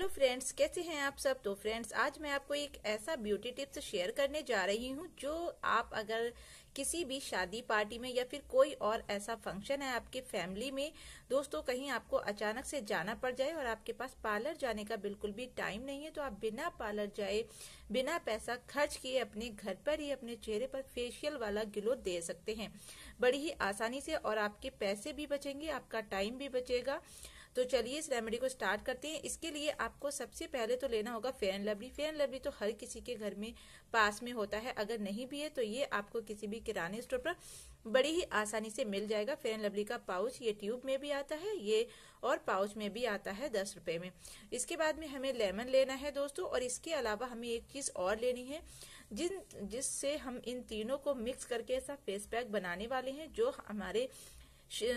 Hello friends, कैसे हैं आप सब? तो फ्रेंड्स, आज मैं आपको एक ऐसा ब्यूटी टिप्स शेयर करने जा रही हूँ, जो आप अगर किसी भी शादी पार्टी में या फिर कोई और ऐसा फ़ंक्शन है आपके फैमिली में, दोस्तों, कहीं आपको अचानक से जाना पड़ जाए और आपके पास पार्लर जाने का बिल्कुल भी टाइम नहीं है तो आप बिना पार्लर जाए, बिना पैसा खर्च किए अपने घर पर ही अपने चेहरे पर फेशियल वाला ग्लो दे सकते हैं। बड़ी ही आसानी से और आपके पैसे भी बचेंगे, आपका टाइम भी बचेगा। तो चलिए इस रेमेडी को स्टार्ट करते हैं। इसके लिए आपको सबसे पहले तो लेना होगा फेयर लवली फेयर लवली तो हर किसी के घर में पास में होता है। अगर नहीं भी है तो ये आपको किसी भी किराने स्टोर पर बड़ी ही आसानी से मिल जाएगा। फेयर लवली का पाउच ये ट्यूब में भी आता है, ये और पाउच में भी आता है दस रुपए में। इसके बाद में हमें लेमन लेना है दोस्तों, और इसके अलावा हमें एक चीज़ और लेनी है, जिन, जिससे हम इन तीनों को मिक्स करके ऐसा फेस पैक बनाने वाले हैं, जो हमारे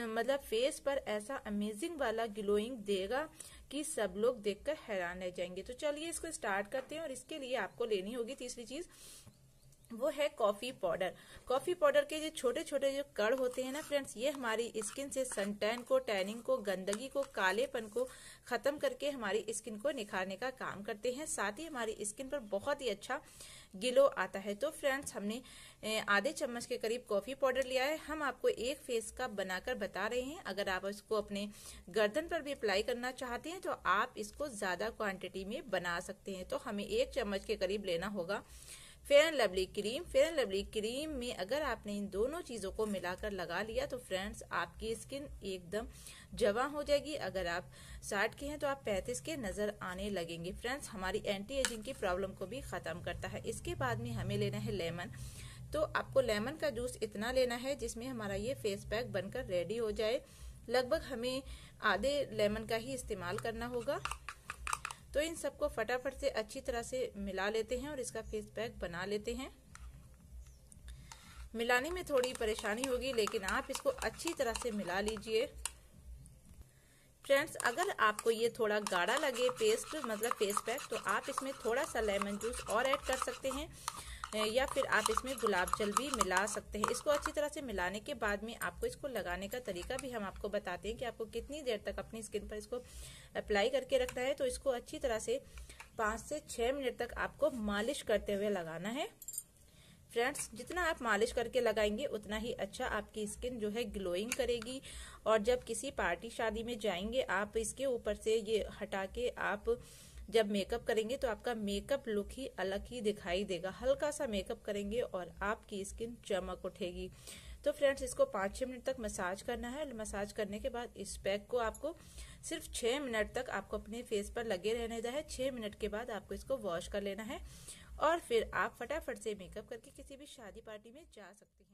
मतलब फेस पर ऐसा अमेजिंग वाला ग्लोइंग देगा कि सब लोग देखकर हैरान रह जाएँगे। तो चलिए इसको स्टार्ट करते हैं और इसके लिए आपको लेनी होगी तीसरी चीज़। वो है कॉफ़ी पाउडर कॉफ़ी पाउडर के जो छोटे छोटे जो कड़ होते हैं ना फ्रेंड्स ये हमारी स्किन से सनटैन को टैनिंग को, गंदगी को, कालेपन को खत्म करके हमारी स्किन को निखारने का काम करते हैं। साथ ही हमारी स्किन पर बहुत ही अच्छा गिलो आता है। तो फ्रेंड्स हमने आधे चम्मच के करीब कॉफ़ी पाउडर लिया है। हम आपको एक फेस का बनाकर बता रहे हैं। अगर आप इसको अपने गर्दन पर भी अप्लाई करना चाहते हैं तो आप इसको ज़्यादा क्वांटिटी में बना सकते हैं। तो हमें एक चम्मच के करीब लेना होगा। Fair and Lovely cream Fair and Lovely cream में अगर आपने इन दोनों चीज़ों को मिलाकर लगा लिया तो फ्रेंड्स आपकी स्किन एकदम जवा हो जाएगी। अगर आप साठ के हैं तो आप पैंतीस के नज़र आने लगेंगे। फ्रेंड्स हमारी एंटी एजिंग की प्रॉब्लम को भी खत्म करता है। इसके बाद में हमें लेना है लेमन तो आपको लेमन का जूस इतना लेना है, जिसमें हमारा ये फेस पैक बनकर रेडी हो जाए। लगभग हमें आधे लेमन का ही इस्तेमाल करना होगा। तो इन सबको फटाफट से अच्छी तरह से मिला लेते हैं और इसका फेस पैक बना लेते हैं। मिलाने में थोड़ी परेशानी होगी, लेकिन आप इसको अच्छी तरह से मिला लीजिए। फ्रेंड्स, अगर आपको ये थोड़ा गाढ़ा लगे पेस्ट मतलब फेस पैक तो आप इसमें थोड़ा सा लेमन जूस और ऐड कर सकते हैं। या फिर आप इसमें गुलाब जल भी मिला सकते हैं। इसको अच्छी तरह से मिलाने के बाद में आपको इसको लगाने का तरीका भी हम आपको बताते हैं कि आपको कितनी देर तक अपनी स्किन पर इसको अप्लाई करके रखना है। तो इसको अच्छी तरह से पाँच से छह मिनट तक आपको मालिश करते हुए लगाना है। फ्रेंड्स, जितना आप मालिश करके लगाएँगे, उतना ही अच्छा आपकी स्किन जो है ग्लोइंग करेगी। और जब किसी पार्टी शादी में जाएँगे, आप इसके ऊपर से ये हटा के आप जब मेकअप करेंगे तो आपका मेकअप लुक ही अलग ही दिखाई देगा। हल्का सा मेकअप करेंगे और आपकी स्किन चमक उठेगी। तो फ्रेंड्स इसको पाँच छह मिनट तक मसाज करना है। मसाज करने के बाद इस पैक को आपको सिर्फ़ छह मिनट तक आपको अपने फेस पर लगे रहने देना है। छह मिनट के बाद आपको इसको वॉश कर लेना है और फिर आप फटाफट से मेकअप करके किसी भी शादी पार्टी में जा सकती हैं।